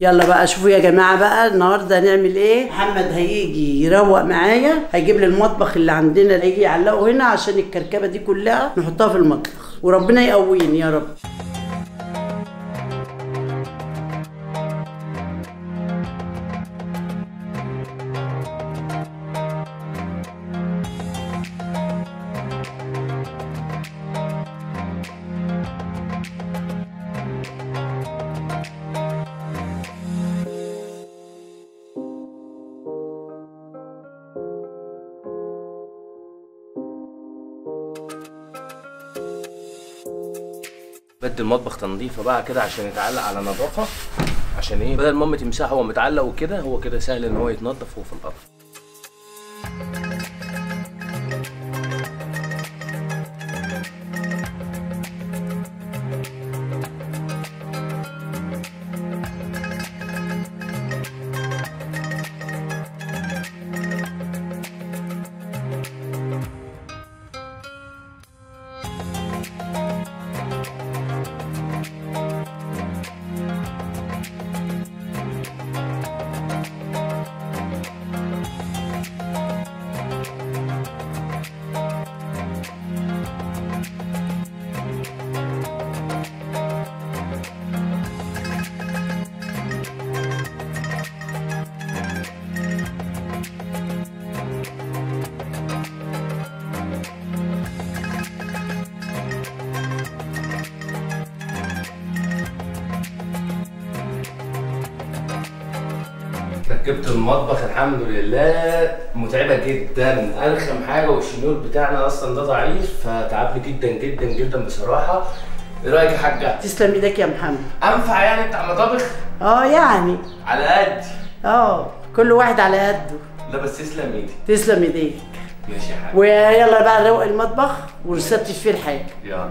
يلا بقى شوفوا يا جماعة بقى النهارده هنعمل إيه؟ محمد هيجي يروق معايا هيجيب لي المطبخ اللي عندنا اللي هيجي يعلقه هنا عشان الكركبة دي كلها نحطها في المطبخ. وربنا يقويني يا رب. بدي المطبخ تنظيفه بقى كده عشان يتعلق على نظافة عشان إيه؟ بدل ما تمسحه هو متعلق وكده هو كده سهل إن هو يتنضف وهو في الأرض. ركبت المطبخ الحمد لله. متعبة جدا. أرخم حاجة والشنيور بتاعنا أصلا ده ضعيف فتعبني جدا جدا جدا بصراحة. إيه رأيك يا حاجة؟ تسلم إيدك يا محمد. أنفع يعني بتاع مطابخ آه يعني. على قد. آه كل واحد على قده. لا بس تسلم ايدي تسلم إيديك. ماشي يا حاج. ويلا بقى نروق المطبخ ونستف فيه الحاجة. يلا.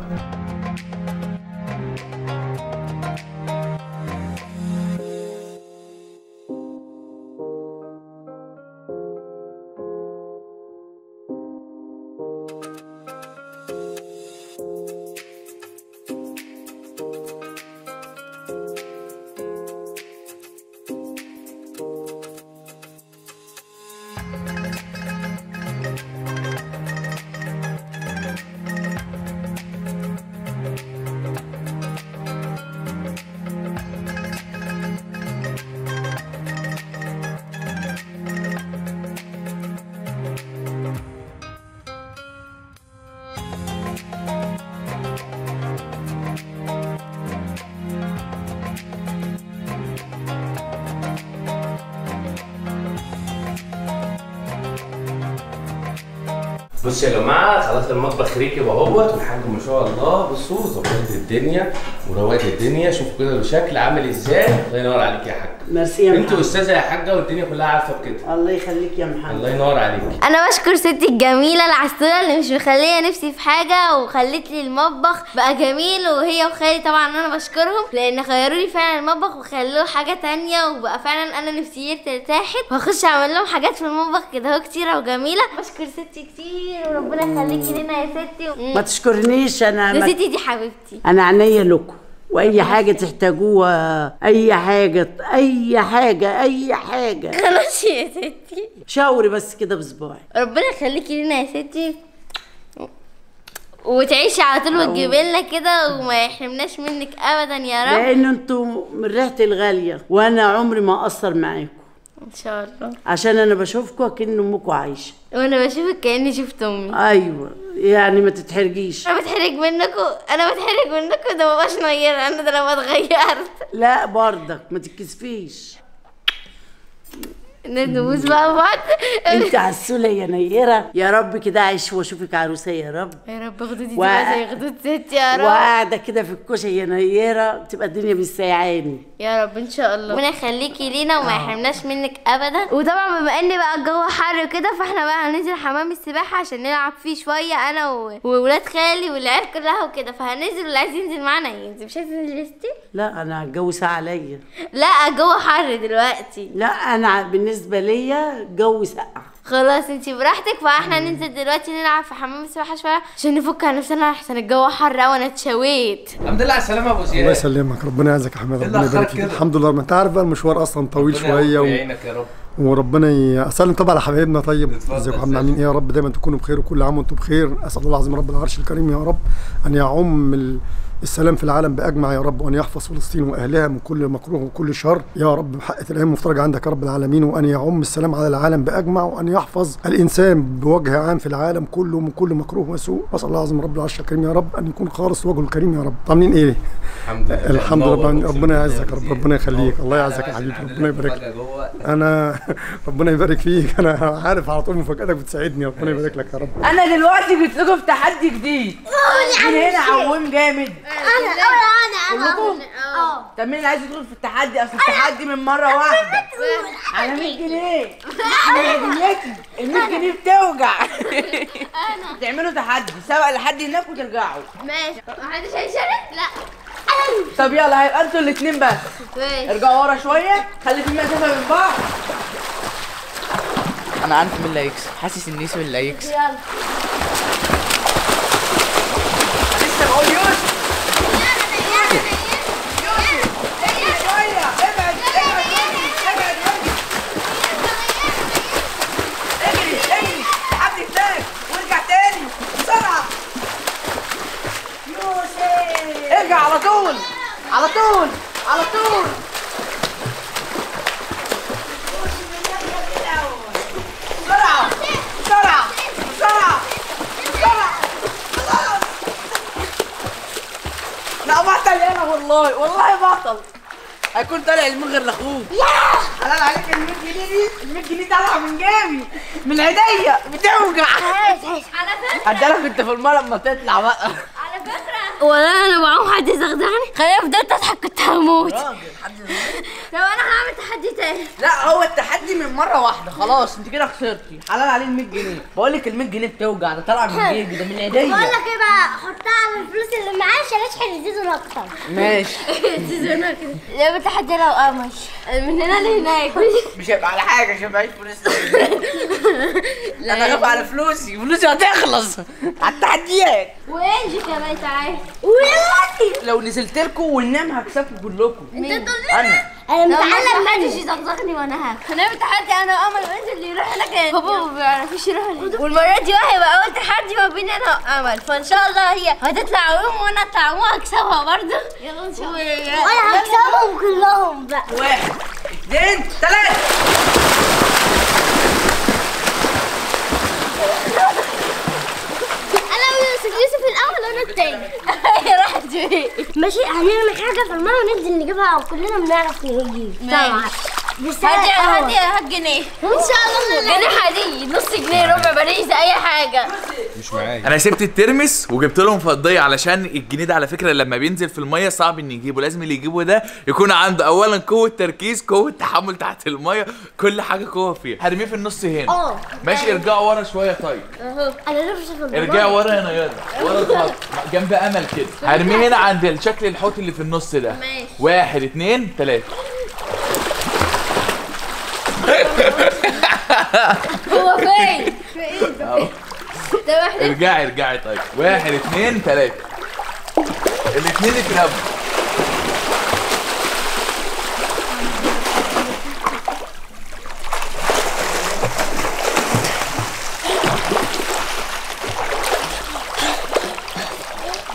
بصوا يا جماعة خلاص المطبخ ركب أهوت والحاج ما شاء الله بصوا ظبطت الدنيا. وروقت الدنيا. شوفوا كده الشكل عامل إزاي. الله ينور عليك يا حاج ميرسي يا أنت محمد. أستاذة يا حاجة والدنيا كلها عارفة بكده. الله يخليك يا محمد. الله ينور عليك. أنا بشكر ستي الجميلة العسولة اللي مش مخلية نفسي في حاجة وخلت لي المطبخ بقى جميل وهي وخالي طبعا أنا بشكرهم لأن خيروا لي فعلا المطبخ وخلوه حاجة تانية وبقى فعلا أنا نفسيتي ارتاحت وهخش أعمل لهم حاجات في المطبخ كده أهو كتيرة وجميلة. بشكر ستي كتير وربنا يخليكي لنا يا ستي. ما تشكرنيش أنا ستي دي حبيبتي. أنا عينيا لكم. وأي حاجة تحتاجوها أي حاجة أي حاجة أي حاجة. خلاص يا ستي. شاوري بس كده بصباعي. ربنا يخليكي لنا يا ستي. وتعيشي على طول وتجيبي لنا كده وما يحرمناش منك ابدا يا رب. لأن أنتوا من ريحتي الغالية وأنا عمري ما أقصر معاكم. إن شاء الله. عشان أنا بشوفكم اكن امكم عايشة. وأنا بشوفك كأني شفت أمي. أيوه. يعني ما تتحرجيش أنا بتحرج منكم أنا بتحرج منكم ده مبقاش نير أنا ده لما أتغيرت. لا برضك ما تتكسفيش. نبوس بقى بعض. انت عسولة يا نيرة. يا رب كده اعيش واشوفك عروسة يا رب. يا رب خدودي و- تبقى زي خدود ستي يا رب. وقاعدة كده في الكوشة يا نيرة. تبقى الدنيا بالسيعاني يا رب ان شاء الله. ربنا يخليكي لينا وما يحرمناش منك أبدا. وطبعا بما ان بقى الجو حر كده فاحنا بقى هننزل حمام السباحة عشان نلعب فيه شوية أنا و... وولاد خالي والعيال كلها وكده. فهننزل واللي عايز ينزل معانا ينزل. مش عايز تنزل لا أنا الجو ساقع عليا. لا الجو حر دلوقتي. لا أنا بالنسبة ليا جو سقع خلاص انتي براحتك فاحنا ننزل دلوقتي نلعب في حمام السباحه شوية عشان نفك عن نفسنا احسن الجو حر قوي أنا اتشويت. الحمد لله على السلامة يا أبو الله زياد يسلمك ربنا يعزك يا حماد ربنا يبارك فيك؟ الحمد لله ما انت عارف بقى المشوار أصلا طويل شوية و... يعينك يا رب. وربنا. اسلم طبعا على حبايبنا. طيب ازيكم يا عاملين عاملين إيه يا رب؟ دايما تكونوا بخير وكل عام وأنتم بخير. أسأل الله العظيم رب العرش الكريم يا رب أن يعم. السلام في العالم بأجمع يا رب وأن يحفظ فلسطين وأهلها من كل مكروه وكل شر. يا رب بحق الأيام مفترج عندك يا رب العالمين وأن يعم السلام على العالم بأجمع وأن يحفظ الإنسان بوجه عام في العالم كله من كل مكروه وسوء. اسال الله العظيم رب العرش الكريم يا رب أن يكون خالص وجهه الكريم يا رب. عاملين إيه؟ الحمد لله. الحمد لله. ربنا, يعزك يا رب. ربنا يخليك. الله. يعزك يا حبيبي. ربنا يبارك. لك. أنا ربنا يبارك فيك. أنا عارف على طول مفاجأتك بتساعدني. ربنا يبارك لك يا رب. أنا دلوقتي جيت لكم في تحدي جديد. مين هنا عوام جامد. أنا أنا كلكم طب مين اللي عايز يدخل في التحدي؟ أصل التحدي من مرة واحدة. على 100 جنيه. من هديتي ال 100 جنيه بتوجع. تعملوا تحدي سبق لحد هناك وترجعوا. ماشي. محدش هيشارك؟ لا. طب يلا هيبقى أنتوا الاثنين بس. ماشي. ارجعوا ورا شوية. خلي في مسافه من بعض. أنا عارف مين اللي هيكسب. حاسس ان يوسف اللي هيكسب. يلا لسه بقول يوسف شوية ابعد ابعد يوسف ابعد يوسف اجري اجري لحد هناك وارجع تاني بسرعة يوسف ارجع على طول على طول على طول بسرعة بسرعة بسرعة بسرعة خلاص لا بطل أنا والله بطل هيكون طالع المغر لاخوه حلال عليك ال 100 جنيه دي. ال 100 جنيه طالعة من جيبي. من ايديا بتوجع على فكرة. هدالك انت في المرة لما تطلع بقى. على فكرة. ولا أنا معاهم حد يزغزغني؟ خليني فضلت أضحك كنت هموت. طب أنا هعمل تحدي تاني. لا هو التحدي من مرة واحدة. خلاص انت كده خسرتي. حلال عليه ال 100 جنيه. بقول لك ال 100 جنيه بتوجع. ده طالعه من جيبي ده من بقول ايديا لك إيه بقى؟ حطها على الفلوس اللي معايا عشان اشحن الزيزون أكتر. ماشي. لعبة تحدي لو قمش من هنا لهناك. مش هيبقى على حاجة عشان معيش فلوس. أنا غاب على فلوسي. فلوسي هتخلص. على التحديات وانجي كمان تعالي لو نزلت لكم وننام هكسبكم كلكم انت أنا. أنا متعلم محدش يزغزغني وأنا هاك هنعمل تحدي أنا وامل وانت اللي يروح هناك. بابا ما بيعرفش يروح هناك. والمرة دي بقى هيبقى اول تحدي ما بين أنا وأمل. فإن شاء الله هي هتطلع يوم وأنا أطلع يوم وهكسبها برضه. يلا إن شاء الله. وأنا هكسبهم كلهم بقى. واحد اثنين ثلاثة أنا ويوسف يوسف التاني راحت فين ماشي هنرمي حاجة في الماء وننزل نجيبها وكلنا بنعرف نجيب. طبعا. بس هدي أنا هدي هات جنيه. إن شاء الله. جنيه حديد نص جنيه ربع باريس أي حاجة. أنا سبت الترمس وجبت لهم فضية علشان الجنيه ده. على فكرة لما بينزل في المية صعب إن يجيبه. لازم اللي يجيبه ده يكون عنده اولا قوة تركيز قوة تحمل تحت المية. كل حاجة قوة فيها. هرميه في النص هنا. آه. ماشي ارجعوا ورا شوية. طيب. أنا نفسي ارجعوا ورا هنا يلا. ورا الخط. جنب أمل كده. هرميه هنا عند شكل الحوت اللي في النص ده. ماشي. واحد اتنين تلاتة. هو فين؟ فين؟ ارجعي ارجعي طيب. واحد اتنين تلاتة. الاتنين اترموا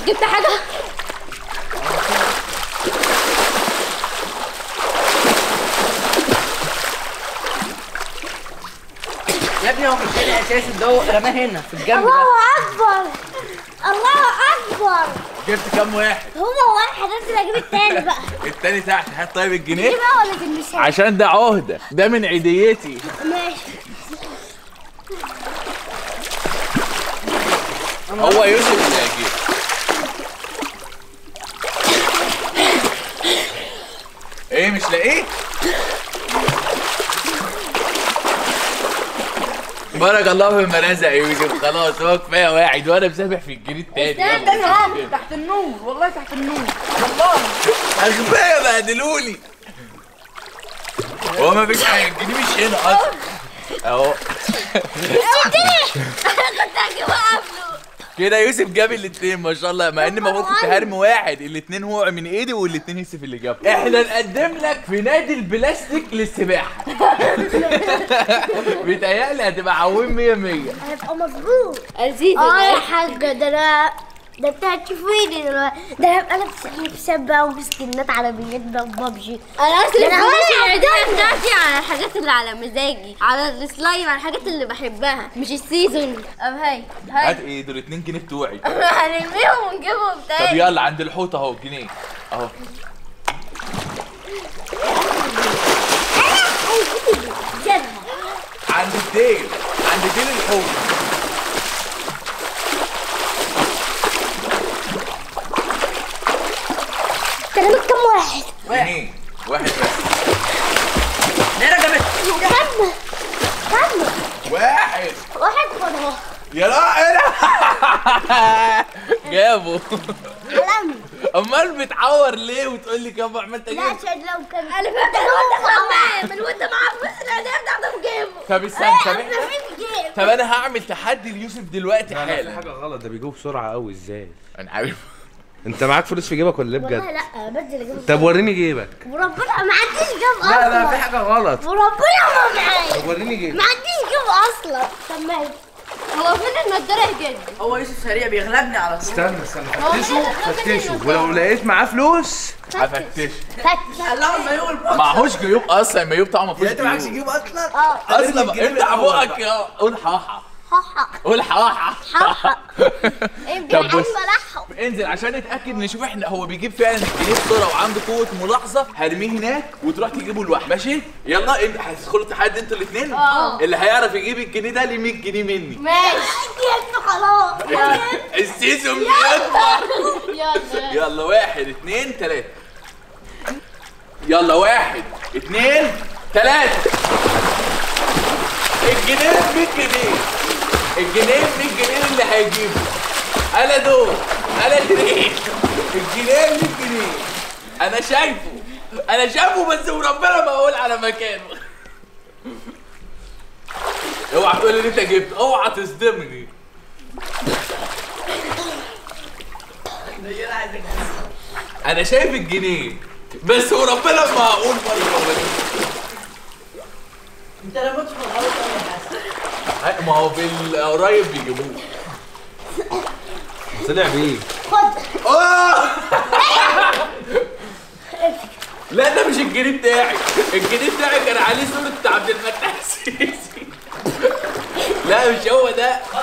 جبت حاجة يا ابني هو مش هنا اساسي ده هو رماه هنا في الجنب الله أكبر. الله أكبر. جبت كام واحد؟ هو واحد انزل أجيب التاني بقى. التاني تحت. هات طيب دي الجنيه بقى ولا تلمسها عشان ده عهدة. ده من عيديتي. ماشي. هو يوسف اللي هيجيب. إيه مش لاقيه بارك الله في المرازق يا يوسف. خلاص هو كفايه واحد. وأنا مسامح في الجنيه التاني تاني يلا. هام تحت النور. والله تحت النور. والله. أغبياء بهدلولي هو ما فيش حاجة. الجنيه مش هنا أصلا. أهو. أنا كنت قبله كده يوسف جاب الاثنين ما شاء الله مع إن المفروض كنت هرمي واحد الاثنين وقعوا من إيدي والاثنين يوسف اللي جاب إحنا نقدم لك في نادي البلاستيك للسباحة. بيتهيألي هتبقى عويم 100 100 هيبقى مظبوط. عزيزي آه يا حاجة ده أنا ده انت هتشوفيني دلوقتي ده أنا لبسات بقى وسكنات عربيات بقى وبابجي. أنا أصلا العيدية بتاعتي على الحاجات اللي على مزاجي على السلايم على الحاجات اللي بحبها مش ال season. طب هاي هات هاي إيه دول 2 جنيه بتوعي. هنرميهم ونجيبهم طب تاني يلا عند الحوت أهو جنيه. أهو. عند الديل عند ديل الحوت كلامك كام واحد؟ جنيه واحد بس. كم؟ كم؟ واحد. واحد خدها. يا لا إيه جابه. قلم أمال بتعور ليه وتقول لي كم عملت لا إيه عشان لو كان أنا فهمت الواد خمام الواد معاه فلوس العيدية بتاعته في جيبه طب استنى طب في الجيب طب أنا هعمل تحدي ليوسف دلوقتي لا لا في حالا. حاجة غلط ده بيجيبوا بسرعة قوي إزاي؟ أنا عارف. انت معاك فلوس في جيبك ولا إيه بجد؟ لا بنزل أجيب طب وريني جيبك. وربنا ما عنديش جيب أصلا لا لا في حاجة غلط. وربنا ما معايا. طب وريني جيبك. ما عنديش جيب أصلا. طب ماشي هو فين النضارة يا جدي؟ هو يوسف سريع بيغلبني على طول. استنى استنى فتشوا فتشوا. ولو لقيت معاه فلوس؟ هفتش. فتح اللهم ما يقول بص معهوش جيوب أصلا المايوب بتاعه ما فيهوش أنت معكش جيوب. جيوب أصلا؟ آه. أصلا الأول. بقك يا قول حاحة. ححا قول حاحة ححا يمكن طب بص. عايز ملحق انزل عشان نتأكد نشوف إحنا هو بيجيب فعلا الجنيه بسرعة وعنده قوة ملاحظة هرميه هناك وتروح تجيبه لوحده. ماشي؟ يلا انت هتدخلوا تحدي أنتوا الاثنين آه. اللي هيعرف يجيب الجنيه ده ليه 100 جنيه مني. ماشي. انت خلاص. السيزون بيكبر يلا. يلا واحد اتنين تلاتة. يلا واحد اتنين تلاتة. الجنيه ب 100 جنيه. الجنيه ب 100 جنيه اللي هيجيبه. أنا دول أنا جنيه الجنيه ب 100 جنيه أنا شايفه. أنا شايفه بس وربنا ما أقول على مكانه. اوعى تقول لي أنت جبت. اوعى تصدمني. أنا شايف الجنيه. بس وربنا ما هقول برضه. أنت ولا حاجة ما هو بالقريب بيجيبوه. طلع بيه. خد آه! لا ده مش الجنيه بتاعي. الجنيه بتاعي كان عليه صورة عبد الفتاح السيسي. لا مش هو ده. ما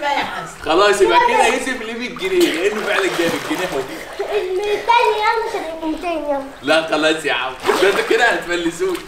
بقى يا حسن. خلاص يبقى كده يوسف ليه 100 جنيه؟ لأنه فعلا جاب الجنيه هو التاني يلا عشان التاني يلا. لا خلاص يا عم. ده كده هتفلسوني